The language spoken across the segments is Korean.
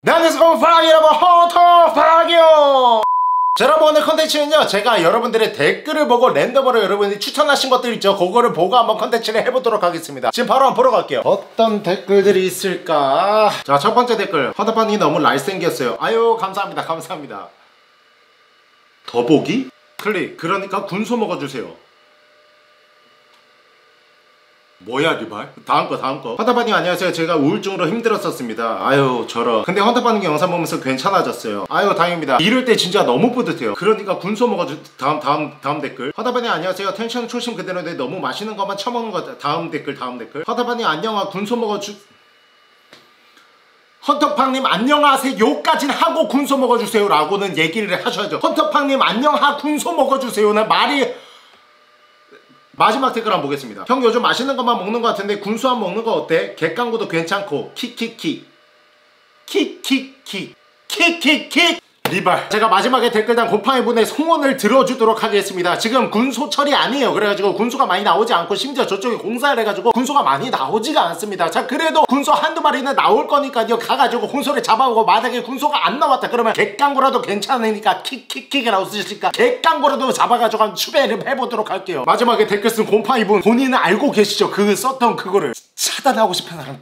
네 안녕하세요 곰팡이 여러분. 헌터팡이요 자, 여러분 오늘 컨텐츠는요 제가 여러분들의 댓글을 보고 랜덤으로 여러분이 추천하신 것들 있죠? 그거를 보고 한번 컨텐츠를 해보도록 하겠습니다. 지금 바로 한번 보러 갈게요. 어떤 댓글들이 있을까? 자 첫 번째 댓글. 헌터팡님 너무 잘생겼어요. 아유 감사합니다. 감사합니다. 더보기? 클릭. 그러니까 군소 먹어주세요 뭐야 리발? 다음 거 다음 거. 헌터팡님 안녕하세요. 제가 우울증으로 힘들었었습니다. 아유 저런. 근데 헌터팡님 영상 보면서 괜찮아졌어요. 아유 다행입니다. 이럴 때 진짜 너무 뿌듯해요. 그러니까 군소 먹어주 다음 다음 다음 댓글. 헌터팡님 안녕하세요. 텐션 초심 그대로인데 너무 맛있는 것만 처먹는 거 다음 댓글 다음 댓글. 헌터파님 안녕하 군소 먹어주 헌터팡님 안녕하세요. 요까진 하고 군소 먹어주세요 라고는 얘기를 하셔야죠. 헌터팡님 안녕하 군소 먹어주세요는 말이 마지막 댓글 한번 보겠습니다. 형 요즘 맛있는 것만 먹는 것 같은데 군수한 먹는 거 어때? 객강구도 괜찮고 키키키 키키키 키키키 리발. 제가 마지막에 댓글단 곰팡이분의 소원을 들어주도록 하겠습니다. 지금 군소철이 아니에요. 그래가지고 군소가 많이 나오지 않고 심지어 저쪽에 공사를 해가지고 군소가 많이 나오지가 않습니다. 자 그래도 군소 한두 마리는 나올 거니까요. 가가지고 군소를 잡아오고 만약에 군소가 안 나왔다 그러면 객강구라도 괜찮으니까 킥킥킥이라고 쓰실까? 객강구라도 잡아가지고 한 추배를 해보도록 할게요. 마지막에 댓글 쓴 곰팡이분 본인은 알고 계시죠? 그 썼던 그거를 차단하고 싶은 사람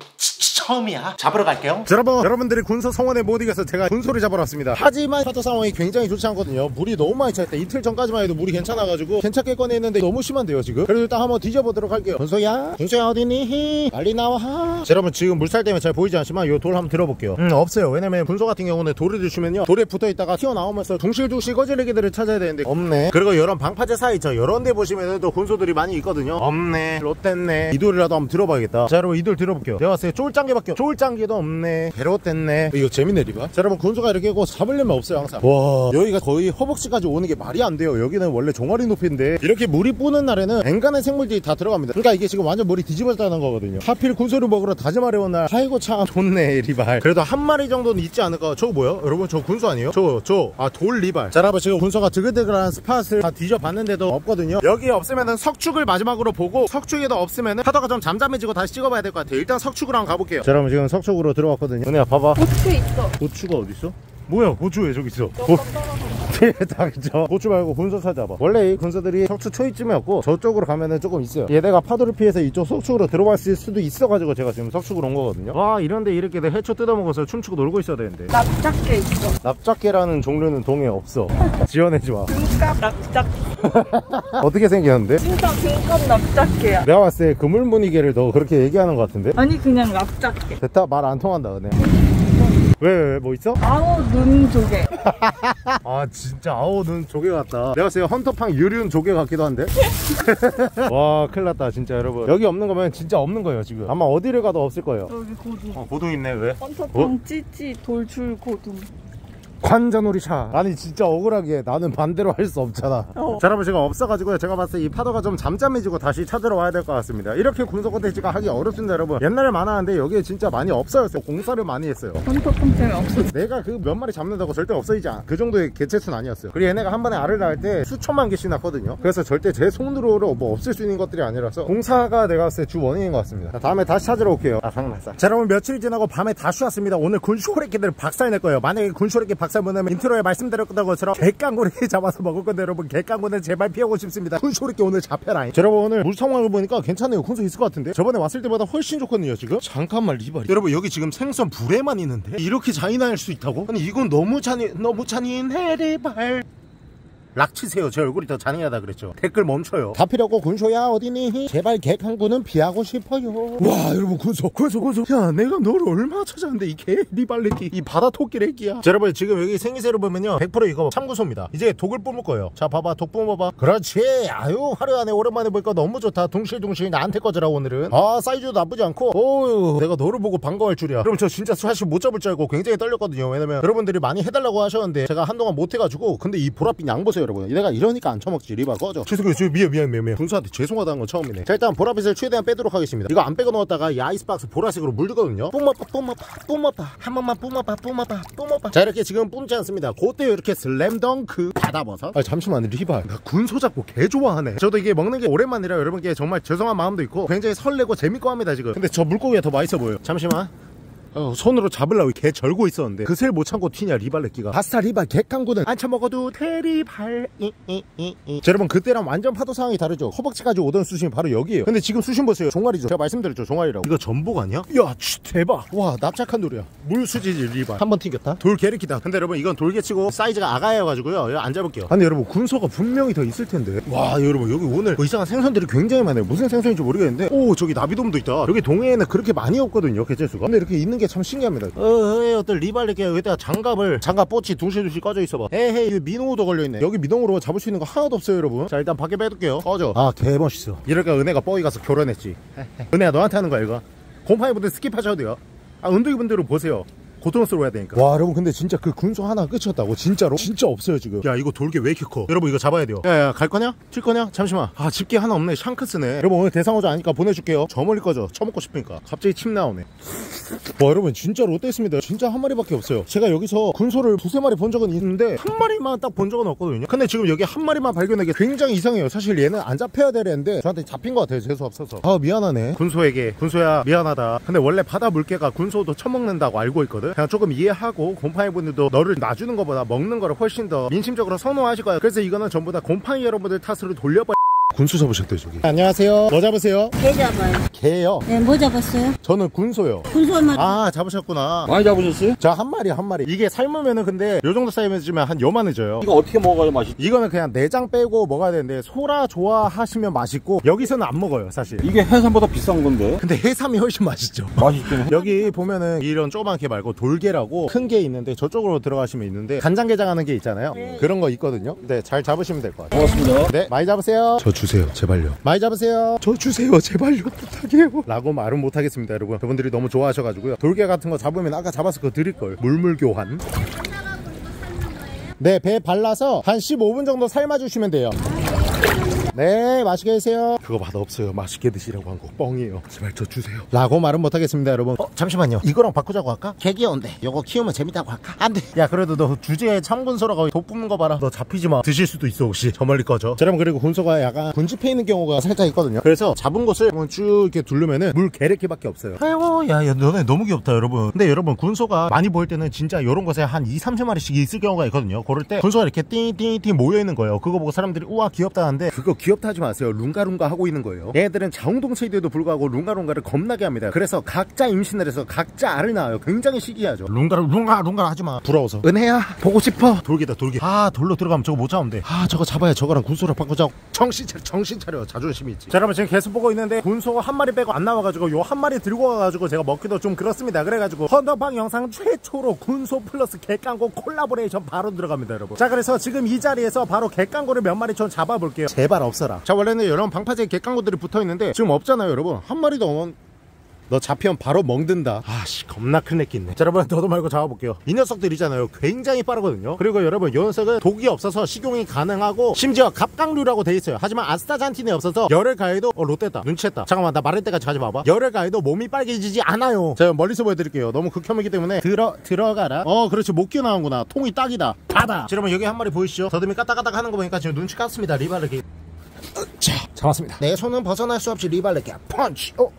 처음이야. 잡으러 갈게요. 자, 여러분 여러분들이 군소 성원에 못 이겨서 제가 군소를 잡으러 왔습니다. 하지만 파도 상황이 굉장히 좋지 않거든요. 물이 너무 많이 차있다. 이틀 전까지만 해도 물이 괜찮아가지고 괜찮게 꺼내는데 너무 심한데요 지금? 그래도 일단 한번 뒤져보도록 할게요. 군소야 군소야 어디니? 빨리 나와. 자, 여러분 지금 물살 때문에 잘 보이지 않지만 이 돌 한번 들어볼게요. 음 없어요. 왜냐면 군소 같은 경우는 돌을 주시면요. 돌에 붙어있다가 튀어나오면서 둥실둥실 거지르기들을 찾아야 되는데 없네. 그리고 이런 방파제 사이 저 이런 데 보시면 또 군소들이 많이 있거든요. 없네. 롯됐네. 이 돌이라도 한번 들어봐야겠다 자 여러분 이돌 들어볼게요. 내가 봤을 때 쫄짱개밖에 쫄짱개도 없네. 괴로웠댔네. 이거 재밌네 리바 자 여러분 군소가 이렇게 있고 잡으려면 없어요 항상. 와. 여기가 거의 허벅지까지 오는 게 말이 안 돼요. 여기는 원래 종아리 높이인데 이렇게 물이 뿌는 날에는 앵간의 생물들이 다 들어갑니다. 그러니까 이게 지금 완전 물이 뒤집어졌다는 거거든요. 하필 군소를 먹으러 다짐하려온 날 아이고 참. 좋네 리발. 그래도 한 마리 정도는 있지 않을까. 저거 뭐야? 여러분 저 군소 아니에요? 저 저 아 돌 리발. 자 여러분 지금 군소가 드글드글한 스팟을 다 뒤져봤는데도 없거든요. 여기 없으면은 석축을 마지막으로 보고 석축에도 없으면은 파도가 좀 잠잠해지고 다시 찍어봐야 될 것 같아요. 일단 석축으로 한번 가볼게요. 자 여러분 지금 석축으로 들어왔거든요. 은혜야 봐봐. 고추 있어. 고추가 어딨어? 뭐야 고추 왜 저기 있어 고... 닥쳐 고추 말고 군소 찾아봐 원래 이 군소들이 석추 초이쯤이었고 저쪽으로 가면은 조금 있어요 얘네가 파도를 피해서 이쪽 석축으로 들어갔을 수도 있어가지고 제가 지금 석축으로 온 거거든요 와 이런데 이렇게 내 해초 뜯어먹어서 춤추고 놀고 있어야 되는데 납작게 있어. 납작개라는 종류는 동해 없어 지어내지 마 등갑 납작. 어떻게 생겼는데? 진짜 등갑 납작게야. 내가 봤을 때 그물무늬개를 너 그렇게 얘기하는 것 같은데? 아니 그냥 납작게. 됐다 말 안 통한다 은혜 왜왜뭐 있어? 아우 눈 조개. 아 진짜 아우 눈 조개 같다 내가 봤을 때 헌터팡 유륜 조개 같기도 한데 와 큰일 났다 진짜 여러분 여기 없는 거면 진짜 없는 거예요 지금 아마 어디를 가도 없을 거예요 여기 고등. 어 고등 있네 왜? 헌터팡 찌찌 돌출 고등. 관자놀이차. 아니 진짜 억울하게 나는 반대로 할 수 없잖아. 어. 자 여러분 제가 없어가지고요. 제가 봤을 때 이 파도가 좀 잠잠해지고 다시 찾으러 와야 될 것 같습니다. 이렇게 군소 콘텐츠가 하기 어렵습니다 여러분. 옛날에 많았는데 여기에 진짜 많이 없어졌어요. 공사를 많이 했어요. 때문에 없어. 내가 그 몇 마리 잡는다고 절대 없어지지 않아 그 정도의 개체수는 아니었어요. 그리고 얘네가 한 번에 알을 낳을 때 수천만 개씩 낳거든요. 그래서 절대 제 손으로 뭐 없앨 수 있는 것들이 아니라서 공사가 내가 봤을 때 주 원인인 것 같습니다. 자, 다음에 다시 찾으러 올게요. 아 장난사 자 여러분 며칠이 지나고 밤에 다시 왔습니다. 오늘 군소 레끼들 박살낼 거예요. 만약에 군소 레끼 박살 못 내면 intro에 말씀드렸던 것처럼 갯강구를 잡아서 먹을 건데 여러분 갯강구는 제발 피하고 싶습니다. 군소 레끼 오늘 잡혀라 자, 여러분 오늘 물 상황을 보니까 괜찮네요. 군소 있을 것 같은데. 저번에 왔을 때보다 훨씬 좋거든요 지금. 잠깐만 리발. 여러분 여기 지금 생선 불에만 있는데 이렇게 잔인할 수 있다고? 아니 이건 너무 잔인 너무 잔인해 리발 닥치세요. 제 얼굴이 더 잔인하다 그랬죠. 댓글 멈춰요. 다 필요 없고 군소야 어디니? 제발 갯강구는 피하고 싶어요. 와 여러분 군소 군소 군소. 야 내가 너를 얼마나 찾았는데 이개 리발레끼 이 바다 토끼레끼야. 자, 여러분 지금 여기 생김새로 보면요 100% 이거 참군소입니다. 이제 독을 뿜을 거예요. 자 봐봐 독 뿜어봐. 그렇지. 아유 화려하네 오랜만에 보니까 너무 좋다. 둥실둥실 나한테 꺼져라 오늘은. 아 사이즈도 나쁘지 않고. 오유 내가 너를 보고 반가워할 줄이야. 그럼 저 진짜 사실 못 잡을 줄 알고 굉장히 떨렸거든요. 왜냐면 여러분들이 많이 해달라고 하셨는데 제가 한동안 못 해가지고 근데 이 보랏빛 양 보세요 여러분. 내가 이러니까 안 처먹지 리바 꺼져. 죄송해요. 저 미안 미안 미안 미안. 군소한테 죄송하다는 건 처음이네. 자 일단 보랏빛을 최대한 빼도록 하겠습니다. 이거 안 빼고 넣었다가 이 아이스박스 보라색으로 물들거든요. 뿜어봐 뿜어봐 뿜어봐 한 번만 뿜어봐 뿜어봐 뿜어봐. 자 이렇게 지금 뿜지 않습니다. 그때 이렇게 슬램덩크 바다버섯. 아 잠시만 리바. 나 군소 잡고 개 좋아하네. 저도 이게 먹는 게 오랜만이라 여러분께 정말 죄송한 마음도 있고 굉장히 설레고 재밌고 합니다 지금. 근데 저 물고기가 더 맛있어 보여. 잠시만. 어, 손으로 잡으려고 개 절고 있었는데 그새 못 참고 튀냐 리발레끼가. 바스타 리발 갯강구는 안 처먹어도 테리발. 이이이이. 자 여러분 그때랑 완전 파도 상황이 다르죠? 허벅지 가지고 오던 수심이 바로 여기에요. 근데 지금 수심 보세요. 종아리죠? 제가 말씀드렸죠 종아리라고. 이거 전복 아니야? 야 치, 대박. 와 납작한 돌이야. 물수지지 리발. 한 번 튕겼다? 돌게 레끼다. 근데 여러분 이건 돌게치고 사이즈가 아가여가지고요. 안 잡을게요. 근데 여러분 군소가 분명히 더 있을 텐데. 와 여러분 여기 오늘 뭐 이상한 생선들이 굉장히 많아요. 무슨 생선인지 모르겠는데. 오 저기 나비돔도 있다. 여기 동해에는 그렇게 많이 없거든요 개체수가. 근데 이렇게 있는 게참 신기합니다. 어에 어떤 리발레끼가 여기다가 장갑을 장갑 뽀치 둥실둥실 꺼져 있어봐. 에헤이 민호도 걸려있네. 여기 민홍으로 잡을 수 있는 거 하나도 없어요 여러분. 자 일단 밖에 빼둘게요. 꺼져. 아 개멋있어. 이러니까 은혜가 뻐이 가서 결혼했지. 은혜야 너한테 하는 거야 이거? 곰팡이 분들 skip하셔도 돼요. 아 은둥이 분들은 보세요 고통스러워야 되니까. 와 여러분 근데 진짜 그 군소 하나 끝이었다고? 진짜로? 진짜 없어요 지금. 야 이거 돌게 왜 이렇게 커? 여러분 이거 잡아야 돼요. 야야 갈 거냐? 칠 거냐? 잠시만. 아 집게 하나 없네. 샹크스네. 여러분 오늘 대상어종 아니니까 보내줄게요. 저 멀리 꺼져. 처먹고 싶으니까. 갑자기 침 나오네. 와 여러분 진짜로 어땠습니다. 진짜 한 마리밖에 없어요. 제가 여기서 군소를 두세 마리 본 적은 있는데 한 마리만 딱 본 적은 없거든요. 근데 지금 여기 한 마리만 발견하기 굉장히 이상해요. 사실 얘는 안 잡혀야 되는데 저한테 잡힌 것 같아요. 재수 없어서. 아 미안하네. 군소에게. 군소야 미안하다. 근데 원래 바다 물개가 군소도 처먹는다고 알고 있거든 그냥 조금 이해하고 곰팡이 분들도 너를 놔주는 것보다 먹는 거를 훨씬 더 민심적으로 선호하실 거야 그래서 이거는 전부 다 곰팡이 여러분들 탓으로 돌려버 군수 잡으셨대요 저기 안녕하세요 뭐 잡으세요? 개 잡아요. 개요 네, 뭐 잡았어요? 저는 군소요 군소 얼마? 아 잡으셨구나 많이 잡으셨어요? 자한 마리 한 마리 이게 삶으면은 근데 요 정도 사이즈면 한 요만해져요 이거 어떻게 먹어야 맛있? 이거는 그냥 내장 빼고 먹어야 되는데 소라 좋아하시면 맛있고 여기서는 안 먹어요 사실 이게 해산보다 비싼 건데 근데 해삼이 훨씬 맛있죠 맛있긴 해. 여기 보면은 이런 조그만 게 말고 돌개라고 큰 게 있는데 저쪽으로 들어가시면 있는데 간장게장 하는 게 있잖아요 그런 거 있거든요 네잘 잡으시면 될 것 같아요 고맙습니다. 네 많이 잡으세요 저 주 세요. 제발요. 많이 잡으세요. 저 주세요. 제발요. 부탁해요. 라고 말은 못하겠습니다 여러분. 여러분들이 너무 좋아하셔가지고요. 돌개 같은 거 잡으면 아까 잡았을 거 드릴걸. 물물교환. 네, 배 발라서 한 15분 정도 삶아주시면 돼요. 네, 맛있게 드세요. 그거 맛없어요. 맛있게 드시라고 한 거 뻥이에요. 제발 저 주세요. 라고 말은 못하겠습니다, 여러분. 어, 잠시만요. 이거랑 바꾸자고 할까? 개 귀여운데. 이거 키우면 재밌다고 할까? 안 돼. 야, 그래도 너 주제에 참군소라고 돋붙는 거 봐라. 너 잡히지 마. 드실 수도 있어, 혹시. 저 멀리 꺼져. 자, 여러분, 그리고 군소가 약간 군집해 있는 경우가 살짝 있거든요. 그래서 잡은 곳을 한번 쭉 이렇게 두르면은 물 개래끼밖에 없어요. 아이고, 야, 야, 너네 너무 귀엽다, 여러분. 근데 여러분, 군소가 많이 보일 때는 진짜 이런 곳에 한 2, 30마리씩 있을 경우가 있거든요. 그럴 때 군소가 이렇게 띵띵띵 모여 있는 거예요. 그거 보고 사람들이 우와 귀엽다 하는데 그거 귀 엽다 하지 마세요. 룽가룽가 하고 있는 거예요. 얘들은 자웅동체인데도 불구하고 룽가룽가를 겁나게 합니다. 그래서 각자 임신을 해서 각자 알을 낳아요. 굉장히 시기하죠. 룽가룽 룽가 룽가 하지 마. 부러워서. 은혜야 보고 싶어. 돌게다 돌게. 아 돌로 들어가면 저거 못 돼. 아 저거 잡아야 저거랑 군소를 바꾸자. 정신 차려 정신 차려 자존심이 있지. 자 여러분 지금 계속 보고 있는데 군소 한 마리 빼고 안 나와가지고 요 한 마리 들고 가가지고 제가 먹기도 좀 그렇습니다. 그래가지고 헌터팡 영상 최초로 군소 플러스 객강고 콜라보레이션 바로 들어갑니다 여러분. 자 그래서 지금 이 자리에서 바로 갯강구를 몇 마리 좀 잡아볼게요. 제발 없어라. 자 원래는 이런 방파제 갯강구들이 붙어있는데 지금 없잖아요 여러분. 한 마리도 없너 잡히면 바로 멍든다. 아씨 겁나 큰 레끼 있네. 자 여러분 너도 말고 잡아볼게요. 이 녀석들이잖아요. 굉장히 빠르거든요. 그리고 여러분 이 녀석은 독이 없어서 식용이 가능하고 심지어 갑각류라고 돼 있어요. 하지만 아스타잔틴이 없어서 열을 가해도 어 롯데다. 눈치챘다. 잠깐만 나 마를 때까지 가지 마봐. 열을 가해도 몸이 빨개지지 않아요. 자 멀리서 보여드릴게요. 너무 극혐이기 때문에 들어 들어가라. 어 그렇지. 못 끼어 나온구나. 통이 딱이다. 닫아 자 여러분 여기 한 마리 보이시죠? 더듬이 까딱까딱 하는 거 보니까 지금 눈치 깠습니다. 리발레끼 자 잡았습니다. 내 손은 벗어날 수 없이 리발레끼 펀치! 어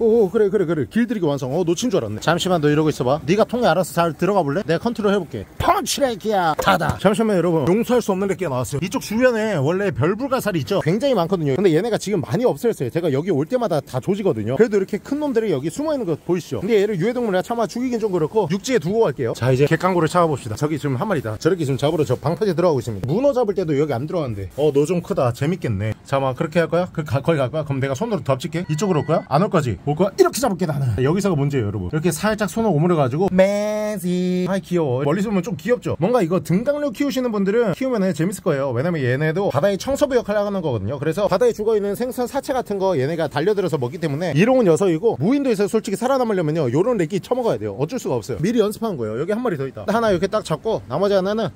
오 그래 그래 그래. 길들이기 완성. 어 놓친 줄 알았네. 잠시만 너 이러고 있어봐. 네가 통에 알아서 잘 들어가 볼래? 내가 컨트롤 해볼게. 펀치레기야. 닫아 잠시만 여러분. 용서할 수 없는 레끼가 나왔어요. 이쪽 주변에 원래 별불가사리 있죠? 굉장히 많거든요. 근데 얘네가 지금 많이 없어졌어요. 제가 여기 올 때마다 다 조지거든요. 그래도 이렇게 큰 놈들이 여기 숨어있는 거 보이시죠? 근데 얘를 유해동물이라 차마 죽이긴 좀 그렇고 육지에 두고 갈게요. 자 이제 갯강구를 잡아봅시다. 저기 지금 한 마리다. 저렇게 지금 잡으러 저 방파제 들어가고 있습니다. 문어 잡을 때도 여기 안 들어가는데. 어 너 좀 크다. 재밌겠네. 잠깐만 그렇게 할 거야? 그 가, 거기 갈 거야? 그럼 내가 손으로 덮칠게. 이쪽으로 올 거야? 안 올 거지? 올 거야? 이렇게 잡을게 나는. 여기서가 문제예요 여러분. 이렇게 살짝 손을 오므려가지고 매지. 아이 귀여워. 멀리서 보면 좀 귀엽죠? 뭔가 이거 등강류 키우시는 분들은 키우면 재밌을 거예요. 왜냐면 얘네도 바다의 청소부 역할을 하는 거거든요. 그래서 바다에 죽어있는 생선 사체 같은 거 얘네가 달려들어서 먹기 때문에 이롱은 녀석이고 무인도에서 솔직히 살아남으려면요 요런 렉기 처먹어야 돼요. 어쩔 수가 없어요. 미리 연습한 거예요. 여기 한 마리 더 있다. 하나 이렇게 딱 잡고 나머지 하나는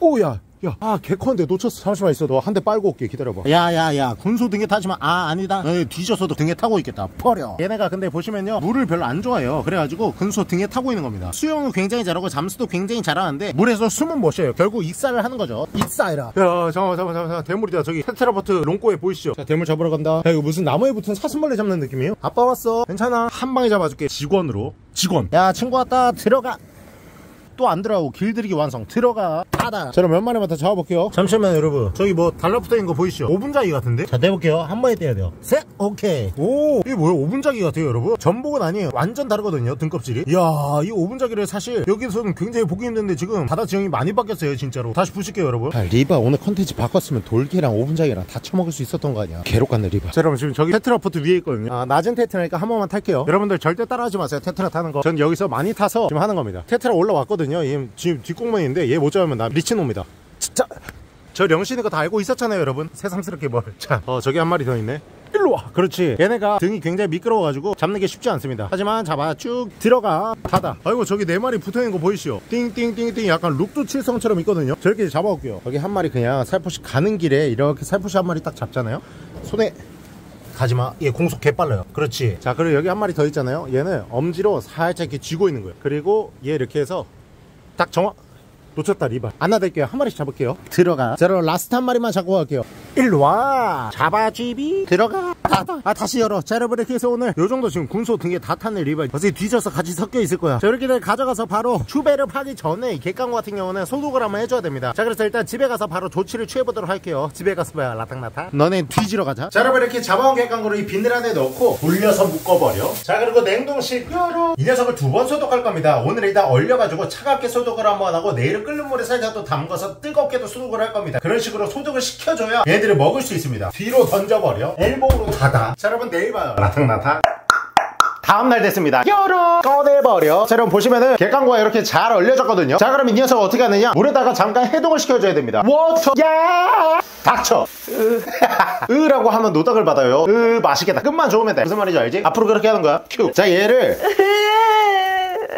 오야 야, 아, 개 큰데 놓쳤어. 잠시만 있어. 너 한 대 빨고 올게. 기다려봐. 야, 야, 야. 군소 등에 타지만, 아, 아니다. 에, 뒤져서도 등에 타고 있겠다. 버려. 얘네가 근데 보시면요. 물을 별로 안 좋아해요. 그래가지고 군소 등에 타고 있는 겁니다. 수영은 굉장히 잘하고 잠수도 굉장히 잘하는데 물에서 숨은 못 쉬어요. 결국 익사를 하는 거죠. 익사해라. 야, 잠깐만, 잠깐만, 잠깐만. 대물이다. 저기 테트라포드 롱꼬에 보이시죠? 자, 대물 잡으러 간다. 야, 이거 무슨 나무에 붙은 사슴벌레 잡는 느낌이에요? 아빠 왔어. 괜찮아. 한 방에 잡아줄게. 직원으로. 직원. 야, 친구 왔다. 들어가. 또 안 들어가고 길들이기 완성 들어가 닫아 자 그럼 몇 마리만 더 잡아볼게요. 잠시만요 여러분. 저기 뭐 달라붙어있는 거 보이시죠? 오분자기 같은데? 자 떼볼게요. 한 번에 떼야 돼요. 셋 오케이. 오 이게 뭐야 오분자기 같아요 여러분. 전복은 아니에요. 완전 다르거든요 등껍질이. 이야 이 오분자기를 사실 여기서는 굉장히 보기 힘든데 지금 바다 지형이 많이 바뀌었어요 진짜로. 다시 부실게요 여러분. 아, 리바 오늘 컨텐츠 바꿨으면 돌게랑 오분자기랑 다 처먹을 수 있었던 거 아니야? 괴롭겠네 리바. 자 여러분 지금 저기 테트라포드 위에 있거든요. 아 낮은 테트라니까 한 번만 탈게요. 여러분들 절대 따라하지 마세요 테트라 타는 거 전 여기서 많이 타서 지금 하는 겁니다. 테트라 올라왔거든요. 얘 지금 뒷꽁문인데 얘 못 잡으면 나 미친놈이다. 진짜. 저 령신이 거다 알고 있었잖아요 여러분. 새삼스럽게 뭘자 어 저기 한 마리 더 있네. 일로 와. 그렇지. 얘네가 등이 굉장히 미끄러워가지고 잡는 게 쉽지 않습니다. 하지만 잡아 쭉 들어가. 닫아. 아이고 저기 네 마리 붙어있는 거 보이시죠 띵띵띵띵. 약간 룩도 칠성처럼 있거든요. 저렇게 잡아올게요. 여기 한 마리 그냥 살포시 가는 길에 이렇게 살포시 한 마리 딱 잡잖아요. 손에 가지마. 얘 공속 개빨라요. 그렇지. 자 그리고 여기 한 마리 더 있잖아요. 얘는 엄지로 살짝 이렇게 쥐고 있는 거예요. 그리고 얘 이렇게 해서 딱 정확 놓쳤다 리발. 안아댈게요. 한 마리씩 잡을게요. 들어가. 자 그럼 last 한 마리만 잡고 갈게요. 일로와. 잡아쥐비. 들어가 닫아 아 다시 열어. 자 여러분 이렇게 해서 오늘 요 정도 지금 군소 등에 다 탔네 리발 어차피 뒤져서 같이 섞여 있을 거야. 자 이렇게 가져가서 바로 추배를 하기 전에 이 갯강구 같은 경우는 소독을 한번 해줘야 됩니다. 자 그래서 일단 집에 가서 바로 조치를 취해보도록 할게요. 집에 가서 봐야 라탕라탕. 너네 뒤지러 가자. 자 여러분 이렇게 잡아온 갯강구를 이 비닐 안에 넣고 돌려서 묶어버려. 자 그리고 냉동실 뾰로 이 녀석을 두 번 소독할 겁니다. 오늘 일단 얼려가지고 차갑게 소독을 한번 하고 내일은 끓는 물에 살짝 또 담가서 뜨겁게도 소독을 할 겁니다. 그런 식으로 소독을 시켜줘야 얘들을 먹을 수 있습니다. 뒤로 던져버려. elbow로 닫아 자 여러분 내일 봐요. 라탕라탕 다음날 됐습니다. 뾰로 꺼내버려. 자 여러분 보시면은 갯강구가 이렇게 잘 얼려졌거든요. 자 그럼 이 녀석 어떻게 하느냐? 물에다가 잠깐 해동을 시켜줘야 됩니다. Water! 야! 닥쳐! 으. 으라고 하면 노딱을 받아요. 으 맛있겠다. 끝만 좋으면 돼. 무슨 말인지 알지? 앞으로 그렇게 하는 거야. 큐 자 얘를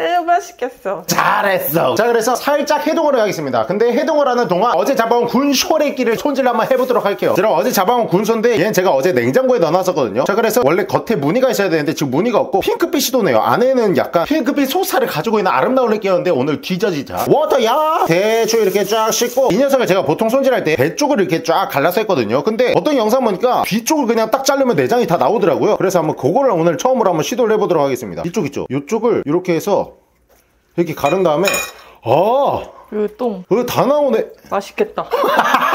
으, 맛있겠어. 잘했어. 자 그래서 살짝 해동을 하겠습니다. 근데 해동을 하는 동안 어제 잡아온 군소래끼를 손질 한번 해보도록 할게요. 제가 어제 잡아온 군소인데 얘는 제가 어제 냉장고에 넣어놨었거든요. 자 그래서 원래 겉에 무늬가 있어야 되는데 지금 무늬가 없고 핑크빛이 도네요. 안에는 약간 핑크빛 소사를 가지고 있는 아름다운 래끼였는데 오늘 뒤져지자. 워터야! 대충 이렇게 쫙 씻고 이 녀석을 제가 보통 손질할 때 배 쪽을 이렇게 쫙 갈라서 했거든요. 근데 어떤 영상 보니까 뒤쪽을 그냥 딱 자르면 내장이 다 나오더라고요. 그래서 한번 그거를 오늘 처음으로 한번 시도를 해보도록 하겠습니다. 이쪽 있죠 이쪽을 이렇게 해서 이렇게 가른 다음에 아 그 똥. 이거 다 나오네 맛있겠다.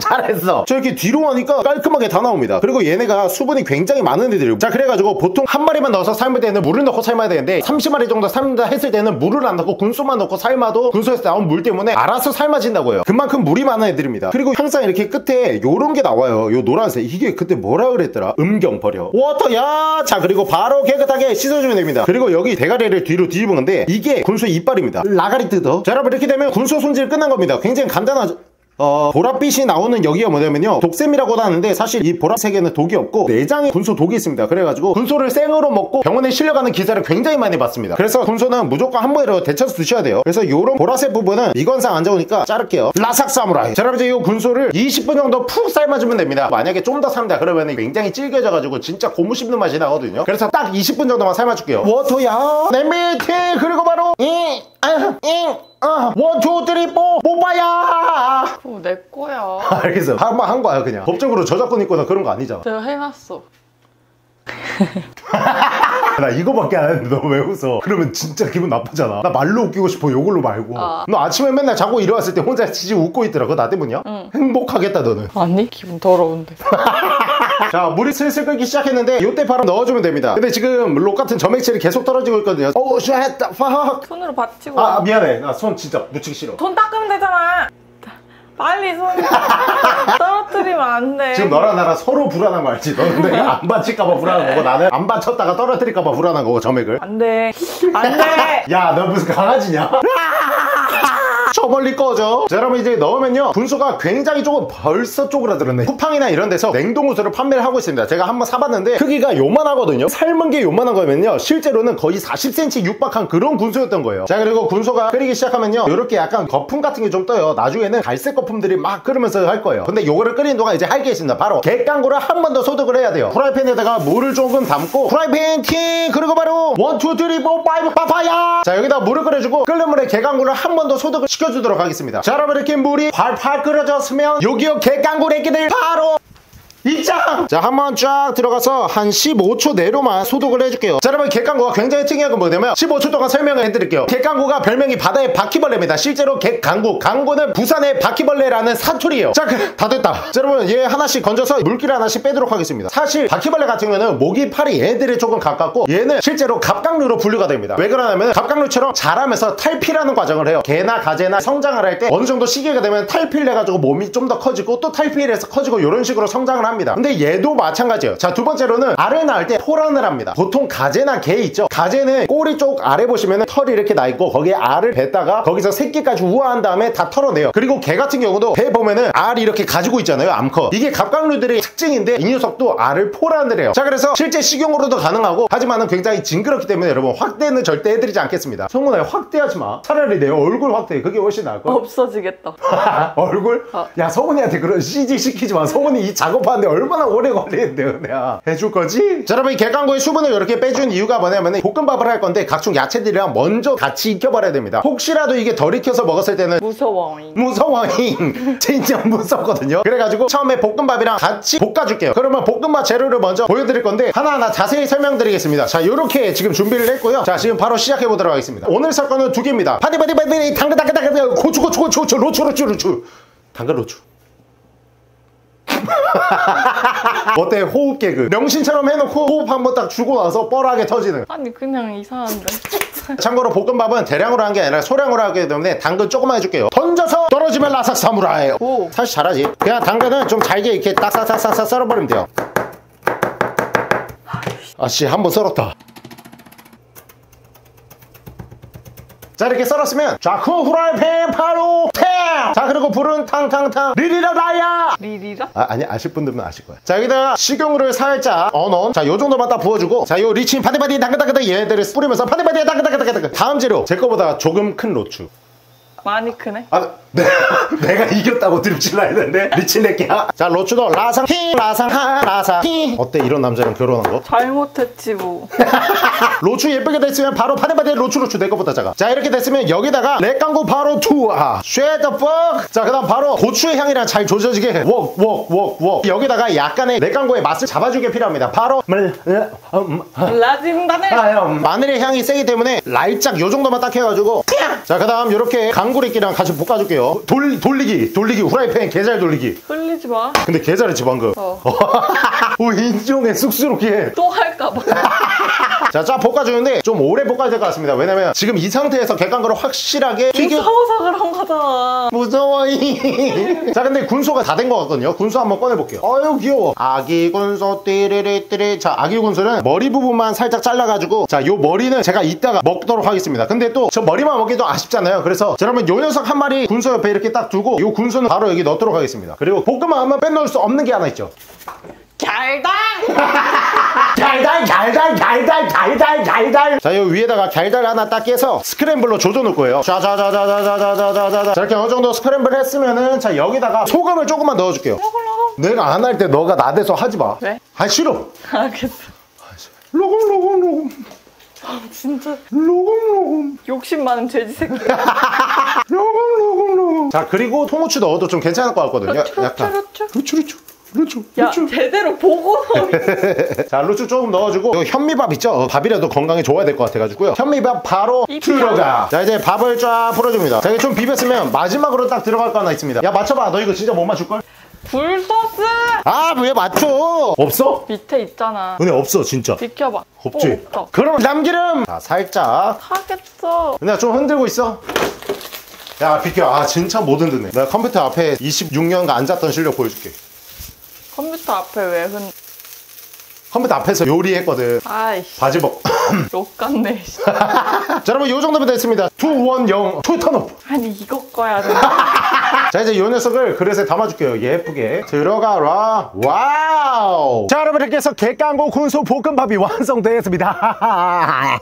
잘했어. 저 이렇게 뒤로 하니까 깔끔하게 다 나옵니다. 그리고 얘네가 수분이 굉장히 많은 애들이에요. 자 그래가지고 보통 한 마리만 넣어서 삶을 때는 물을 넣고 삶아야 되는데 30마리 정도 삶는다 했을 때는 물을 안 넣고 군소만 넣고 삶아도 군소에서 나온 물 때문에 알아서 삶아진다고 해요. 그만큼 물이 많은 애들입니다. 그리고 항상 이렇게 끝에 요런 게 나와요. 요 노란색. 이게 그때 뭐라 그랬더라? 음경 버려. Water 야! 자 그리고 바로 깨끗하게 씻어주면 됩니다. 그리고 여기 대가리를 뒤로 뒤집은 건데 이게 군소 이빨입니다. 라가리 뜯어. 자 여러분 이렇게 되면 군소 손질 끝난 겁니다. 굉장히 간단하죠 어, 보랏빛이 나오는 여기가 뭐냐면요. 독샘이라고도 하는데 사실 이 보라색에는 독이 없고 내장에 군소 독이 있습니다. 그래가지고 군소를 생으로 먹고 병원에 실려가는 기사를 굉장히 많이 봤습니다. 그래서 군소는 무조건 한 번에 데쳐서 드셔야 돼요. 그래서 요런 보라색 부분은 이건상 안 좋으니까 자를게요. 라삭 사무라이. 자 여러분 이제 이 군소를 20분 정도 푹 삶아주면 됩니다. 만약에 좀 더 삶다 그러면 굉장히 질겨져가지고 진짜 고무 씹는 맛이 나거든요. 그래서 딱 20분 정도만 삶아줄게요. 워터야. 내 밑에 그리고 바로 이 아, 잉, 아, one, two, three, four, 모바야! 그거 내 거야. 알겠어. 한번 한 거야, 그냥. 법적으로 저작권 있거나 그런 거 아니잖아. 내가 해놨어. 나 이거밖에 안 했는데 너 왜 웃어? 그러면 진짜 기분 나쁘잖아. 나 말로 웃기고 싶어, 요걸로 말고. 아. 너 아침에 맨날 자고 일어났을 때 혼자 지금 웃고 있더라. 그거 나 때문이야? 응. 행복하겠다, 너는. 아니 기분 더러운데. 자, 물이 슬슬 끓기 시작했는데, 요때 바로 넣어주면 됩니다. 근데 지금 록 같은 점액질이 계속 떨어지고 있거든요. 오, shit, fuck. 손으로 받치고. 아, 미안해. 나 손 진짜 묻히기 싫어. 손 닦으면 되잖아. 빨리 손 떨어뜨리면 안 돼. 지금 너랑 나랑 서로 불안한 거 알지? 너는 내가 안 받칠까봐 불안한 거고 나는 안 받쳤다가 떨어뜨릴까봐 불안한 거고 점액을 안 돼. 안 돼. 야 너 무슨 강아지냐? 저 멀리 꺼져 자 여러분 이제 넣으면요. 분수가 굉장히 조금 벌써 쪼그라들었네. 쿠팡이나 이런 데서 냉동군소를 판매를 하고 있습니다. 제가 한번 사봤는데 크기가 요만하거든요. 삶은 게 요만한 거면요. 실제로는 거의 40cm 육박한 그런 군소였던 거예요. 자 그리고 군소가 끓이기 시작하면요. 이렇게 약간 거품 같은 게 좀 떠요. 나중에는 갈색 거품들이 막 끓으면서 할 거예요. 근데 요거를 끓이는 동안 이제 할 게 있습니다. 바로 갯강구를 한 번 더 소독을 해야 돼요. 프라이팬에다가 물을 조금 담고 프라이팬 팅 그리고 바로 one, two, three, four, five, 파파야! 자 여기다 물을 끓여주고 끓는 물에 객강구를 한 번 더 소독을 시켜주도록 하겠습니다. 자 여러분 이렇게 물이 팔팔 끓여졌으면 여기요 객강구 애기들 바로 입장! 자, 한번 쫙 들어가서 한 15초 내로만 소독을 해줄게요. 자, 여러분, 객강구가 굉장히 특이한 건 뭐냐면 15초 동안 설명을 해드릴게요. 객강구가 별명이 바다의 바퀴벌레입니다. 실제로 객강구. 강구는 부산의 바퀴벌레라는 사투리예요. 자, 그, 다 됐다. 자, 여러분, 얘 하나씩 건져서 물기를 하나씩 빼도록 하겠습니다. 사실 바퀴벌레 같은 경우는 목이, 팔이 얘들이 조금 가깝고 얘는 실제로 갑각류로 분류가 됩니다. 왜 그러냐면 갑각류처럼 자라면서 탈피라는 과정을 해요. 개나 가재나 성장을 할 때 어느 정도 시기가 되면 탈피를 해가지고 몸이 좀 더 커지고 또 탈피를 해서 커지고 이런 식으로 성장을 합니다. 근데 얘도 마찬가지예요. 자, 두 번째로는 알을 낳을 때 포란을 합니다. 보통 가재나 개 있죠? 가재는 꼬리 쪽 아래 보시면 털이 이렇게 나 있고 거기에 알을 뱉다가 거기서 새끼까지 우아한 다음에 다 털어내요. 그리고 개 같은 경우도 배 보면은 알이 이렇게 가지고 있잖아요. 암컷. 이게 갑각류들의 특징인데 이 녀석도 알을 포란을 해요. 자, 그래서 실제 식용으로도 가능하고 하지만은 굉장히 징그럽기 때문에 여러분 확대는 절대 해드리지 않겠습니다. 성훈아 확대하지 마. 차라리 내 얼굴 확대. 그게 훨씬 나을 거야. 없어지겠다. 얼굴? 어. 야 성훈이한테 그런 CG 시키지 마 성훈이 이 작업하는 데 얼마나 오래 걸리는데요 내가. 해줄 거지? 자 여러분 이 객강구의 수분을 이렇게 빼준 이유가 뭐냐면 볶음밥을 할 건데 각종 야채들이랑 먼저 같이 익혀버려야 됩니다. 혹시라도 이게 덜 익혀서 먹었을 때는 무서워잉. 무서워잉. 진짜 무섭거든요. 그래가지고 처음에 볶음밥이랑 같이 볶아줄게요. 그러면 볶음밥 재료를 먼저 보여드릴 건데 하나하나 자세히 설명드리겠습니다. 자 요렇게 지금 준비를 했고요. 자 지금 바로 시작해보도록 하겠습니다. 오늘 살 거는 두 개입니다. 파디파디파디 당근 당근 당근 고추 고추 고추 고추 로추 로추 로추. 당근 로추 어때 호흡 개그. 명신처럼 해놓고 호흡 한 번 딱 주고 나서 뻘하게 터지는. 아니 그냥 이상한데. 참고로 볶음밥은 대량으로 한 게 아니라 소량으로 하기 때문에 당근 조금만 해줄게요. 던져서 떨어지면 라삭 사무라이 오. 사실 잘하지. 그냥 당근은 좀 잘게 이렇게 딱딱딱딱딱 썰어버리면 돼요. 아씨 한 번 썰었다. 자 이렇게 썰었으면 자그 후라이팬 바로 템자 그리고 불은 탕탕탕. 리리라 라야! 리리라? 아, 아니 아실 분들은 아실 거야 자 여기다가 식용유를 살짝 언언 자요 정도만 딱 부어주고. 자 요 리친 파디파디 당근당근 얘들을 뿌리면서 파디파디 당근당근당근 다음 재료. 제 거보다 조금 큰 로추. 많이 크네. 아, 내, 내가 이겼다고 드립칠라 했는데 미친 새끼야. 자 로추도 라상 히 라상 하 라상 히. 어때? 이런 남자랑 결혼한 거? 잘못했지 뭐. 로추 예쁘게 됐으면 바로 파데파데 로추 로추 내 거보다 작아. 자 이렇게 됐으면 여기다가 렉강구 바로 투아 쉐더 퍽자 그다음 바로 고추의 향이랑 잘 조져지게 웍웍웍웍 여기다가 약간의 렉강구의 맛을 잡아주게 필요합니다. 바로 말- 음, 라진다네. 아유, 마늘의 향이 세기 때문에 라이짝 요 정도만 딱 해가지고. 자 그다음 요렇게 강구리끼랑 같이 볶아줄게요 돌, 돌리기 돌리기 후라이팬 게잘 돌리기 흘리지 마. 근데 게잘했지 방금 어. 오 인종에 쑥스럽게 또 할까봐. 자, 쫙 볶아주는데 좀 오래 볶아야 될 것 같습니다. 왜냐면 지금 이 상태에서 객관거를 확실하게 튀겨. 무서워서 그런 거잖아. 무서워이. 자, 근데 군소가 다 된 것 같거든요. 군소 한번 꺼내볼게요. 어유 귀여워. 아기 군소 띠리리띠리. 자, 아기 군소는 머리 부분만 살짝 잘라가지고 자, 요 머리는 제가 이따가 먹도록 하겠습니다. 근데 또 저 머리만 먹기도 아쉽잖아요. 그래서 자, 여러분 요 녀석 한 마리 군소 옆에 이렇게 딱 두고 요 군소는 바로 여기 넣도록 하겠습니다. 그리고 볶음만 하면 빼놓을 수 없는 게 하나 있죠. 잘당. 달달 달달 달달 달달 달달. 자 여기 위에다가 달달 하나 딱 깨서 스크램블로 조져 놓을 거예요. 자자자자자자자자자자. 자 이렇게 어느 정도 스크램블 했으면은 자 여기다가 소금을 조금만 넣어줄게요. 내가 안 할 때 너가 나대서 하지 마. 왜? 아 싫어. 알겠어. 로금 로금 로금 진짜. 로금 로금 욕심 많은 돼지 새끼. 로금 로금 로금 자 그리고 통후추 넣어도 좀 괜찮을 것 같거든요. 루추, 약간. 루추. 루추 루추 루추 야 루추 제대로 보고. 자 루추 조금 넣어주고 이거 현미밥 있죠? 어, 밥이라도 건강에 좋아야 될 것 같아가지고요 현미밥 바로 이 들어가 자 이제 밥을 쫙 풀어줍니다 자 이게 좀 비볐으면 마지막으로 딱 들어갈 거 하나 있습니다 야 맞춰봐 너 이거 진짜 못 맞출걸? 불소스. 아 왜 맞춰 없어? 밑에 있잖아. 은혜 없어 진짜 비켜봐. 없지? 어, 없다. 그럼 남기름 자 살짝 하겠어. 은혜야 좀 흔들고 있어 야 비켜 아 진짜 못 흔드네 내가 컴퓨터 앞에 26년간 앉았던 실력 보여줄게 컴퓨터 앞에 왜 흔? 컴퓨터 앞에서 요리했거든 아이씨. 바지 벗 욕 같네. 씨. 자 여러분 요 정도면 됐습니다 투원영 투턴업 아니 이거 꺼야 돼. 자 이제 이 녀석을 그릇에 담아줄게요. 예쁘게. 들어가라. wow! 자 여러분 이렇게 해서 객강고 군소 볶음밥이 완성되었습니다.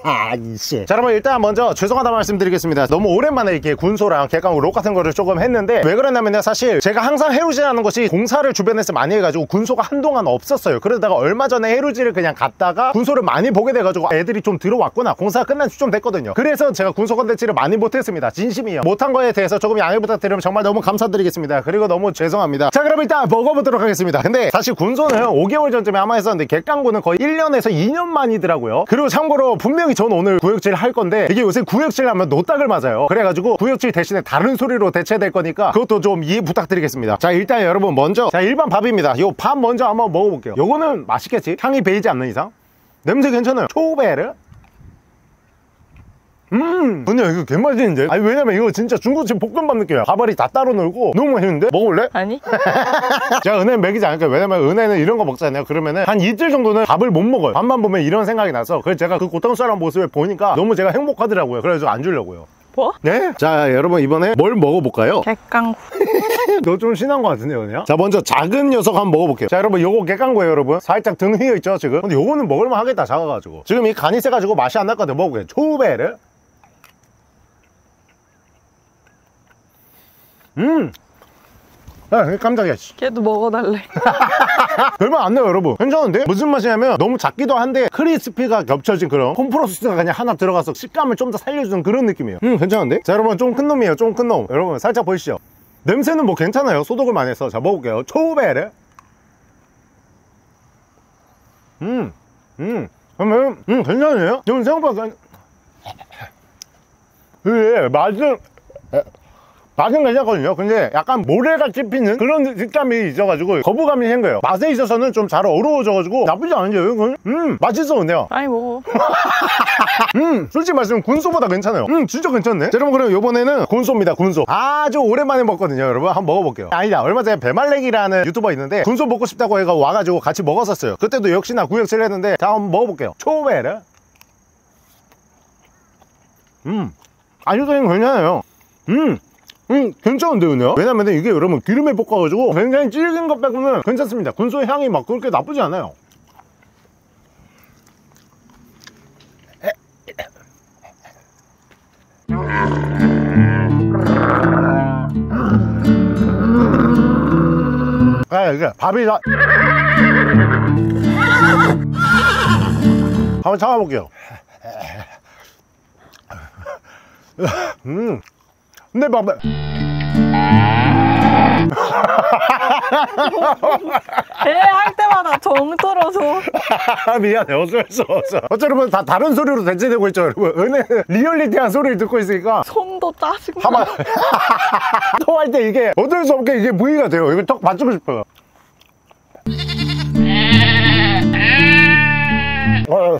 자 여러분 일단 먼저 죄송하다 말씀드리겠습니다. 너무 오랜만에 이렇게 군소랑 객강고 록 같은 거를 조금 했는데 왜 그랬냐면요 사실 제가 항상 해루질하는 것이 공사를 주변에서 많이 해가지고 군소가 한동안 없었어요. 그러다가 얼마 전에 해루질을 그냥 갔다가 군소를 많이 보게 돼가지고 애들이 좀 들어왔구나. 공사가 끝난 지 좀 됐거든요. 그래서 제가 군소 컨텐츠를 많이 못했습니다. 진심이에요. 못한 거에 대해서 조금 양해 부탁드리면 정말 너무 감사 드리겠습니다. 그리고 너무 죄송합니다. 자 그럼 일단 먹어보도록 하겠습니다. 근데 사실 군소는 5개월 전쯤에 아마 했었는데 객강고는 거의 1년에서 2년 만이더라고요. 그리고 참고로 분명히 전 오늘 구역질 할 건데 이게 요새 구역질 하면 노딱을 맞아요. 그래가지고 구역질 대신에 다른 소리로 대체될 거니까 그것도 좀 이해 부탁드리겠습니다. 자 일단 여러분 먼저 자 일반 밥입니다. 요 밥 먼저 한번 먹어볼게요. 요거는 맛있겠지? 향이 배이지 않는 이상? 냄새 괜찮아요. 초베르 음. 근데 이거 개맛있는데? 아니 왜냐면 이거 진짜 중국집 볶음밥 느낌이야. 가발이 다 따로 놀고 너무 맛있는데? 먹어볼래? 아니? 제가 은혜 먹이지 않을게요 왜냐면 은혜는 이런 거 먹잖아요. 그러면은 한 이틀 정도는 밥을 못 먹어요. 밥만 보면 이런 생각이 나서. 그래서 제가 그 고통스러운 모습을 보니까 너무 제가 행복하더라고요. 그래서 안 주려고요. 뭐? 네? 자 여러분 이번에 뭘 먹어볼까요? 객강구. 너 좀 신한 것 같은데요 그냥? 자 먼저 작은 녀석 한번 먹어볼게요. 자 여러분 요거 객간 거예요 여러분. 살짝 등 휘어 있죠 지금? 근데 요거는 먹을만 하겠다 작아가지고. 지금 이 간이 세가지고 맛이 안 날거든요. 먹어볼게요. 초베르 음 야, 깜짝이야. 씨. 걔도 먹어달래. 별말 안 나요, 여러분. 괜찮은데? 무슨 맛이냐면 너무 작기도 한데 크리스피가 겹쳐진 그런 콤프로스트가 그냥 하나 들어가서 식감을 좀 더 살려주는 그런 느낌이에요. 음, 괜찮은데? 자, 여러분 좀 큰 놈이에요. 좀 큰 놈. 여러분 살짝 보이시죠? 냄새는 뭐 괜찮아요. 소독을 많이 해서. 자, 먹어볼게요. 초베르. 음, 음, 음, 음, 괜찮네요? 좀 생각보다. 예, 맛은. 맛은 괜찮거든요. 근데 약간 모래가 찝히는 그런 식감이 있어가지고 거부감이 생겨요. 맛에 있어서는 좀 잘 어우러져가지고 나쁘지 않은데요, 이건? 음, 맛있어, 근데요. 아니 먹어. 음, 솔직히 말씀면 군소보다 괜찮아요. 음, 진짜 괜찮네. 자, 여러분, 그럼 요번에는 군소입니다, 군소. 아주 오랜만에 먹거든요, 여러분. 한번 먹어볼게요. 아니다, 얼마 전에 배말랭이라는 유튜버 있는데 군소 먹고 싶다고 해가 와가지고 같이 먹었었어요. 그때도 역시나 구역질 했는데, 자, 한번 먹어볼게요. 초베르. 음, 아주 괜찮아요. 음. 음, 괜찮은데, 그냥? 왜냐면 이게 여러분 기름에 볶아가지고 굉장히 질긴 것 빼고는 괜찮습니다. 군소의 향이 막 그렇게 나쁘지 않아요. 아, 이게 밥이 다. 한번 잡아볼게요. 음. 근데 막 애할 때마다 정 떨어서. 미안해 어쩔 수 없어 어차피 다 다른 소리로 대체되고 있죠 여러분. 은혜 리얼리티한 소리를 듣고 있으니까. 손도 짜증나. 하마. 토할 때 이게 어쩔 수 없게 이게 부위가 돼요. 이거 턱 맞추고 싶어요. 어,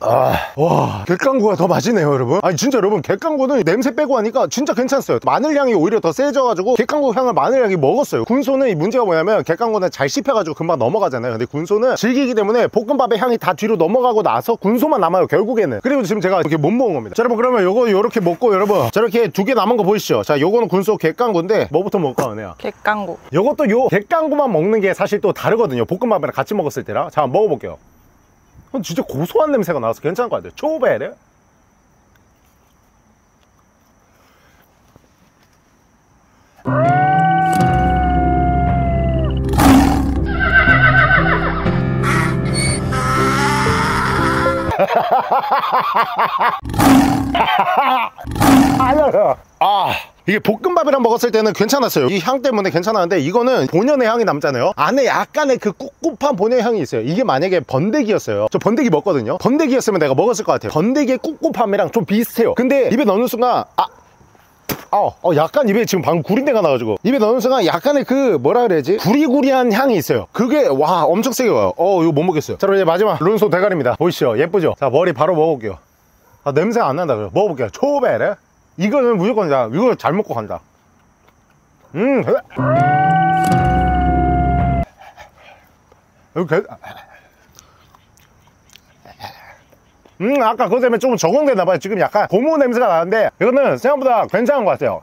아, 와, 객강구가 더 맛있네요, 여러분. 아니, 진짜 여러분, 객강구는 냄새 빼고 하니까 진짜 괜찮았어요. 마늘 향이 오히려 더 세져가지고, 객강구 향을 마늘 향이 먹었어요. 군소는 이 문제가 뭐냐면, 객강구는 잘 씹혀가지고 금방 넘어가잖아요. 근데 군소는 질기기 때문에 볶음밥의 향이 다 뒤로 넘어가고 나서 군소만 남아요, 결국에는. 그리고 지금 제가 이렇게 못 먹은 겁니다. 자, 여러분, 그러면 요거 요렇게 먹고, 여러분, 저렇게 두 개 남은 거 보이시죠? 자, 요거는 군소 객강구인데, 뭐부터 먹을까, 은혜야? 객강구. 요것도 요 객강구만 먹는 게 사실 또 다르거든요. 볶음밥이랑 같이 먹었을 때랑. 자, 한번 먹어볼게요. 어, 진짜 고소한 냄새가 나서 괜찮을 것 같아요. 초베르. 아 이게 볶음밥이랑 먹었을 때는 괜찮았어요. 이 향 때문에 괜찮았는데 이거는 본연의 향이 남잖아요. 안에 약간의 그 꿉꿉한 본연의 향이 있어요. 이게 만약에 번데기였어요. 저 번데기 먹거든요. 번데기였으면 내가 먹었을 것 같아요. 번데기의 꿉꿉함이랑 좀 비슷해요. 근데 입에 넣는 순간 아 어, 어, 약간 입에 지금 방금 구린내가 나가지고. 입에 넣는 순간 약간의 그 뭐라 그래야지? 구리구리한 향이 있어요. 그게 와 엄청 세게 와요. 어 이거 못 먹겠어요. 자 그럼 이제 마지막 룬소 대가리입니다. 보이시죠? 예쁘죠? 자 머리 바로 먹어볼게요. 아 냄새가 안 난다 그래 먹어볼게요. 초베르 이거는 무조건 자 이거 잘 먹고 간다. 음 개... 음 아까 그것 때문에 조금 적응되나봐요. 지금 약간 고무 냄새가 나는데 이거는 생각보다 괜찮은 것 같아요